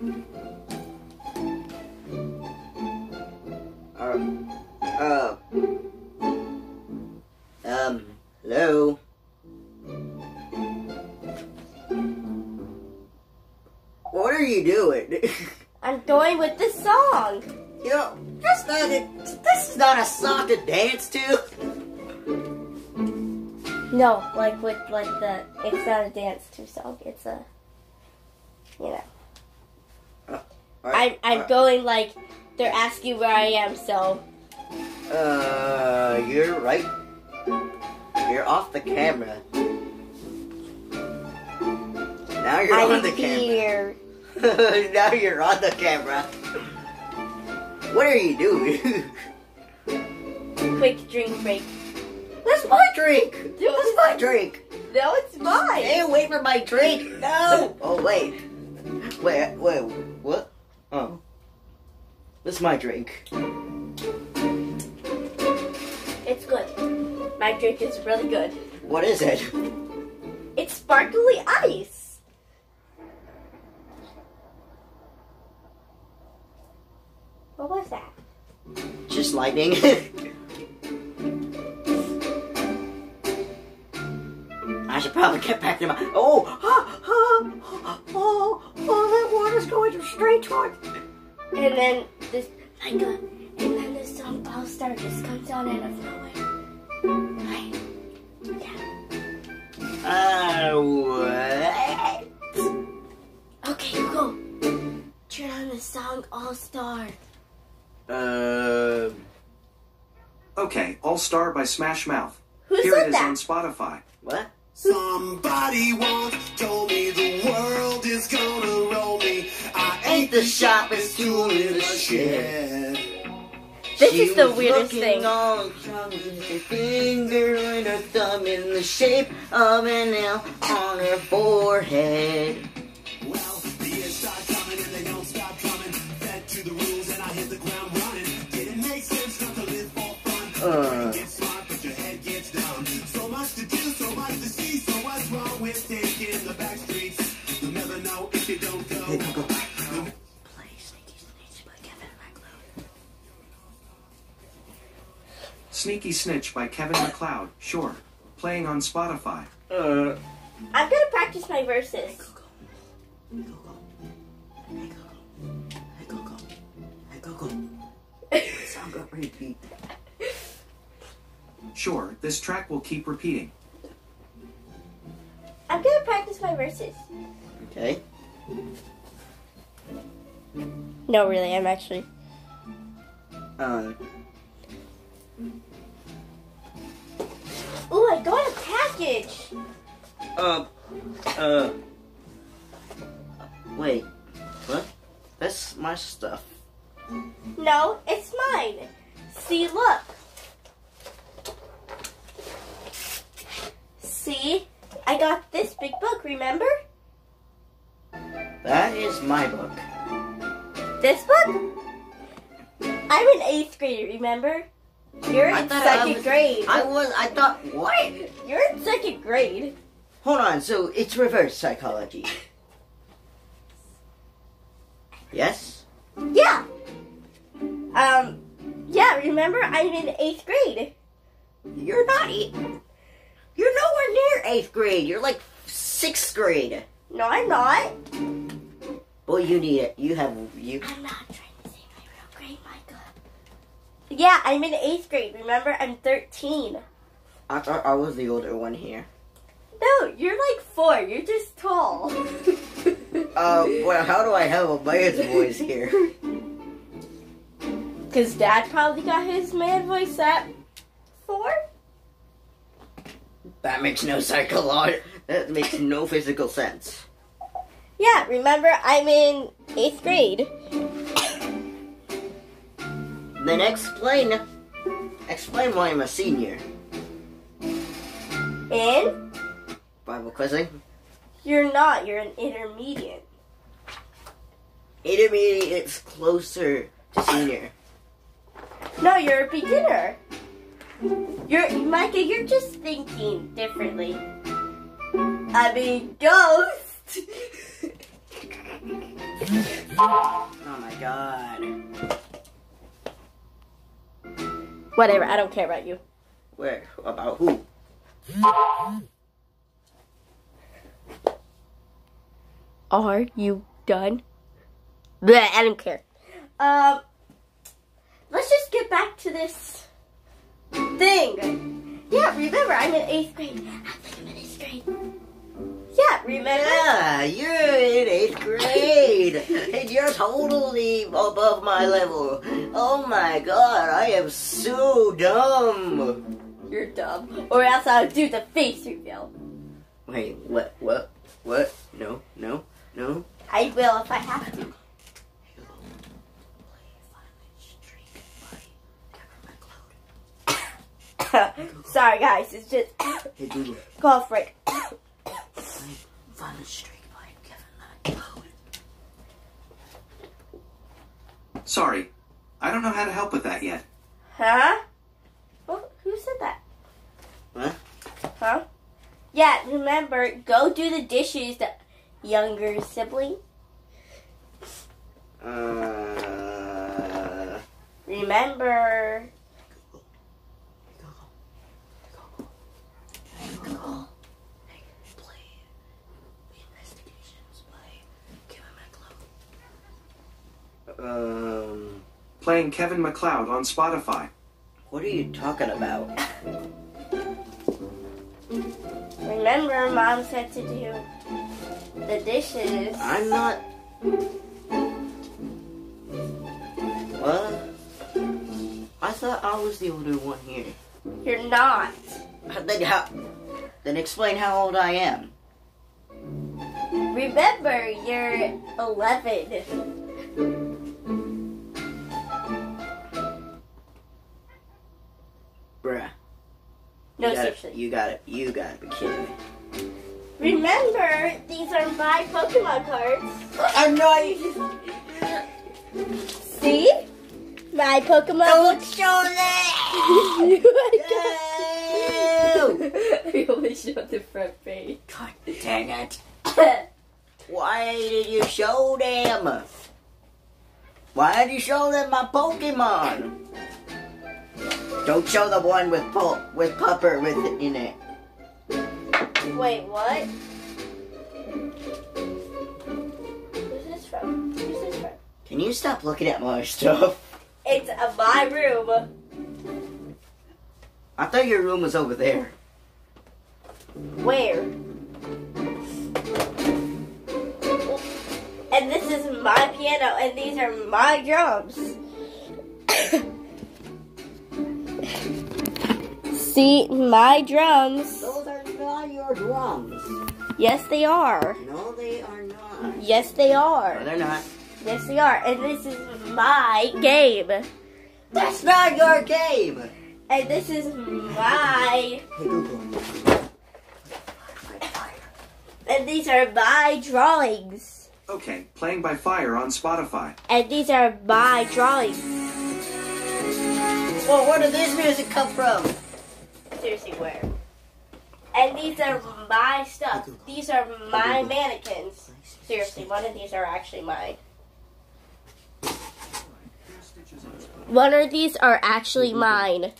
Uh, uh, um, hello? What are you doing? I'm going with the song. you know, that's not a, this is not a song to dance to. No, like with like the it's not a dance to song. It's a you know. I'm I'm going like they're asking where I am, so Uh, you're right. You're off the camera. Now you're on I'm the here. camera. now you're on the camera. What are you doing? Quick drink break. That's my drink. That's my drink. No, it's mine. Stay away from my drink. No. Oh wait. Wait. Wait. What? Oh. This is my drink. It's good. My drink is really good. What is it? It's sparkly ice. What was that? Just lightning. I should probably get back to my. Oh, oh, oh, oh, oh, that water's going straight toward. And then this like a and then this song All Star just comes on out of nowhere. Right? Yeah. Uh, what? Okay, go. Turn on the song All Star. Uh, Okay, All Star by Smash Mouth. Who Here said it is that? on Spotify. what? Somebody once told me the world is gonna roll me. I Ain't the sharpest tool in the shed. This She is the weirdest thing. all strong with her finger and her thumb in the shape of an L on her forehead. Well, the years start coming and they don't stop coming. Fed to the rules and I hit the ground running. Didn't make sense not to live for fun. Uh. Sneaky Snitch by Kevin MacLeod. Sure. Playing on Spotify. Uh, I'm gonna practice my verses. Hey, Coco. Hey, Coco. My song got repeat. Sure, this track will keep repeating. I'm gonna practice my verses. Okay. No, really, I'm actually. Uh, package. uh, uh. Wait. What? That's my stuff. No, it's mine. See, look. See, I got this big book. Remember That is my book. this book? I'm an eighth grader, Remember? You're in thought I second was- grade. I was. I thought. What? You're in second grade. Hold on. So it's reverse psychology. Yes. Yeah. Um. Yeah. Remember, I'm in eighth grade. You're not. e- You're nowhere near eighth grade. You're like sixth grade. No, I'm not. Well, you need it. You have you. I'm not trying to say my real grade, Micah. Yeah, I'm in eighth grade. Remember, I'm 13. I thought I was the older one here. No, you're like four. You're just tall. Uh, well, how do I have a man's voice here? Because dad probably got his man voice at four? That makes no psychological. That makes no physical sense. Yeah, remember, I'm in eighth grade. Then explain. Explain why I'm a senior. And Bible quizzing. you're not. You're an intermediate. Intermediate's closer to senior. No, you're a beginner. You're Micah. You're just thinking differently. I mean, ghost. Oh my god. Whatever, I don't care about you. Where? About who? Are you done? Bleh, I don't care. Um, let's just get back to this thing. Yeah, remember, I'm in eighth grade. Yeah, remember? Yeah, you're in eighth grade, and you're totally above my level. Oh my god, I am so dumb. You're dumb. Or else I'll do the face reveal. Wait, what? What? What? No, no, no. I will if I have to. Sorry, guys. It's just Hey cough break. Violent Streak by Kevin MacLeod. Sorry, I don't know how to help with that yet. Huh? Who, who said that? Huh? Huh? Yeah, remember, go do the dishes, the younger sibling. Uh. Remember. Google. Hey, play Investigations by Kevin MacLeod. Um. Playing Kevin MacLeod on Spotify. What are you talking about? Remember, mom said to do the dishes. I'm not. What? I thought I was the older one here. You're not. Then how? Then explain how old I am. Remember, you're 11. Bruh. No, you gotta, seriously. you gotta, you gotta be kidding me. Remember, these are my Pokemon cards. I'm not. See? My Pokemon Don't show that. I only showed the front page. God dang it! Why did you show them? Why did you show them my Pokemon? Don't show the one with po- with pupper with it in it. Wait, what? Who's this from? Who's this from? Can you stop looking at my stuff? It's uh, my room. I thought your room was over there. Where? And this is my piano, and these are my drums. See, my drums. Those are not your drums. Yes, they are. No, they are not. Yes, they are. No, are. they're not. Yes, they are. And this is my game. That's not your game. And this is my. Hey Google. And these are my drawings. Okay, playing by fire on Spotify. And these are my drawings. Well, where did this music come from? Seriously, where? And these are my stuff. These are my mannequins. Seriously, one of these are actually mine. One of these are actually mine.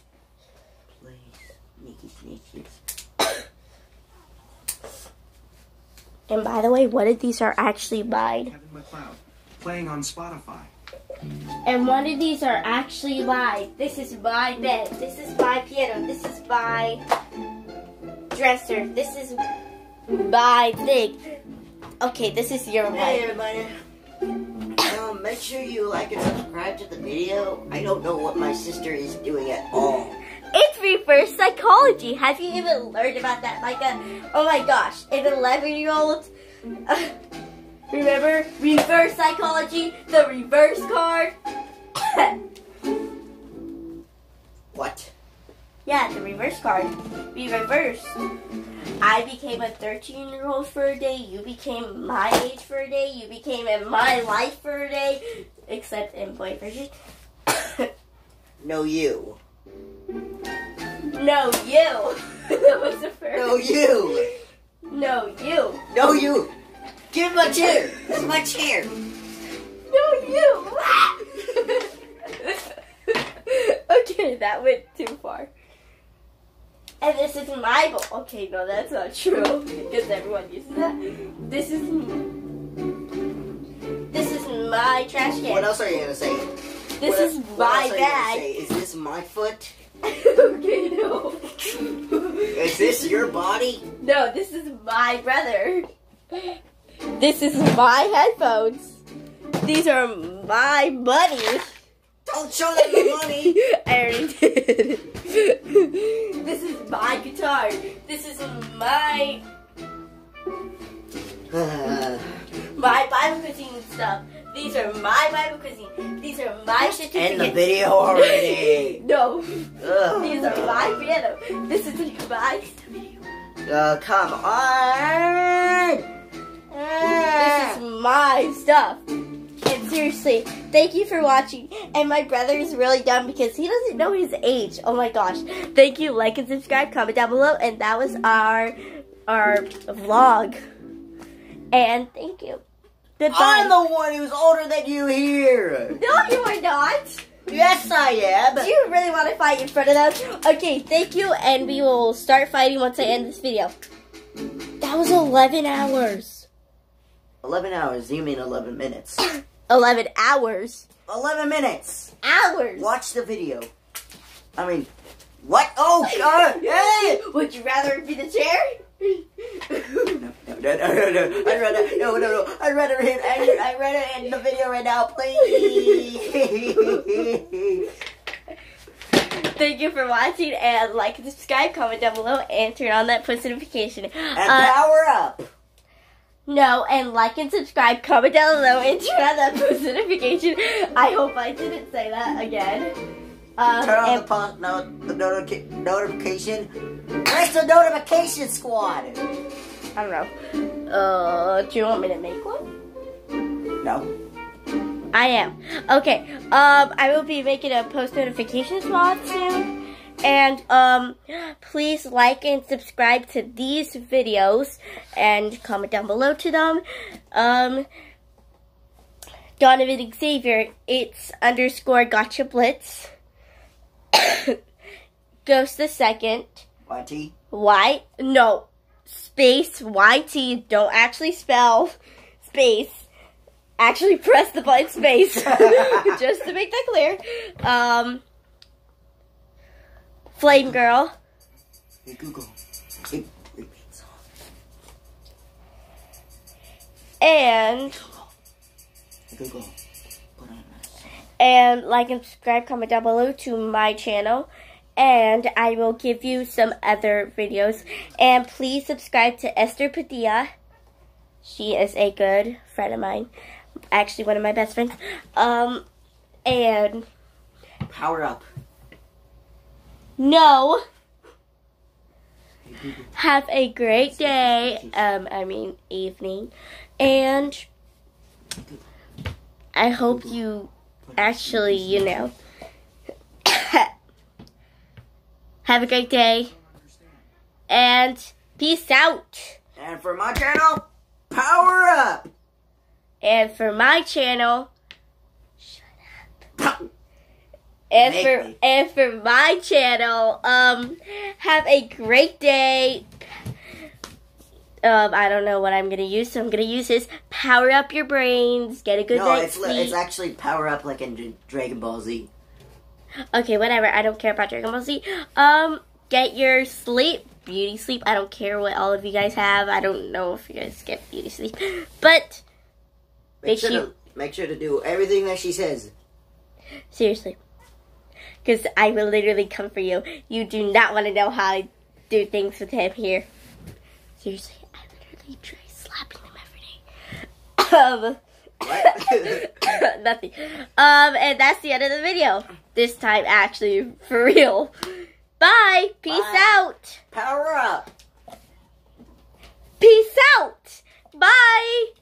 And by the way, one of these are actually mine. Kevin MacLeod. Playing on Spotify. And one of these are actually mine. This is my bed. This is my piano. This is my dresser. This is my thing. Okay, this is your Hey one. everybody. Um, make sure you like and subscribe to the video. I don't know what my sister is doing at all. It's reverse psychology. Have you even learned about that? Like a, oh my gosh, an 11 year old. remember reverse psychology? The reverse card? What? yeah, the reverse card. We reversed. I became a 13 year old for a day. You became my age for a day. You became in my life for a day. Except in boy version. No, you. no, you. that was the first. No, you. No, you. No, you. Give my chair. This is my chair. No, you. okay, that went too far. And this is my bowl. Okay, no, that's not true because everyone uses that. This is this is my trash can. What else are you gonna say? This What- is my else are you gonna bag. say? Is this my foot? okay, no. Is this your body? No, this is my brother. This is my headphones. These are my money. Don't show them the money. I already did. this is my guitar. This is my my Bible quizzing stuff. These are my Bible quizzing. These are my certificates. End the video already. No, Ugh. these are my piano. This is my studio. Uh, come on. This is my stuff. And seriously, thank you for watching. And my brother is really dumb because he doesn't know his age. Oh my gosh. Thank you. Like and subscribe, comment down below. And that was our our vlog. And thank you. Goodbye. I'm the one who's older than you here. no, you are not. Yes, I am. Do you really want to fight in front of them? Okay, thank you. And we will start fighting once I end this video. That was 11 hours. 11 hours. You mean 11 minutes. 11 hours. 11 minutes. Hours. Watch the video. I mean, what? Oh, God. Hey! Would you rather be the chair? No, no, no, no, no. I'd rather, no, no, no. I'd rather hit, I'd, I'd rather end the video right now, please. Thank you for watching and like subscribe, comment down below, and turn on that post notification. And Uh, power up. No, and like and subscribe, comment down below, and turn on that post notification. I hope I didn't say that again. Um, Turn on the, po- no, the notica- notification. Where's the notification squad? I don't know. Uh, do you want me to make one? No. I am. Okay. Um, I will be making a post notification squad soon. And um, please like and subscribe to these videos and comment down below to them. Um, Donovan Xavier, it's underscore Gotcha Blitz. Ghost the second. YT. Y no space YT. Don't actually spell space. Actually press the button space. Just to make that clear. Um Flame Girl. Hey, Google. Hey, repeat song. And Hey, Google. Put on that song. and like and subscribe, comment down below to my channel. And I will give you some other videos. And please subscribe to Esther Padilla. She is a good friend of mine. Actually, one of my best friends. Um, and Power up. No. Have a great day. Um, I mean evening, and I hope you actually, you know, have a great day, and peace out. And for my channel, power up. And for my channel, and for and for my channel, um, have a great day. Um, I don't know what I'm gonna use, so I'm gonna use this. Power up your brains, get a good no, night's it's, sleep. it's actually power up like in Dragon Ball Z. Okay, whatever. I don't care about Dragon Ball Z. Um, get your sleep, beauty sleep. I don't care what all of you guys have. I don't know if you guys get beauty sleep, but Make Make sure, sure- to, make sure to do everything that she says. seriously, because I will literally come for you. You do not want to know how I do things with him here. Seriously, I literally try slapping him every day. Um. What? Nothing. Um, and that's the end of the video. This time, actually, for real. Bye. Peace Bye. out. power up. Peace out. Bye.